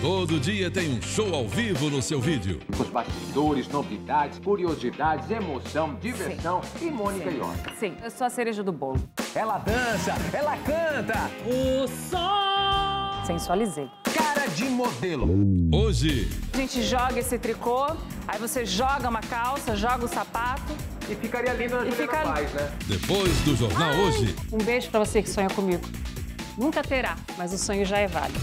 Todo dia tem um show ao vivo no seu vídeo. Os bastidores, novidades, curiosidades, emoção, diversão e Mônica York. Sim, eu sou a cereja do bolo. Ela dança, ela canta. O som! Sensualizei. Cara de modelo. Hoje, A gente joga esse tricô, aí você joga uma calça, joga o sapato. E ficaria linda na E fica- Paz, né? depois do Jornal Hoje, Um beijo para você que sonha comigo. Nunca terá, mas o sonho já é válido.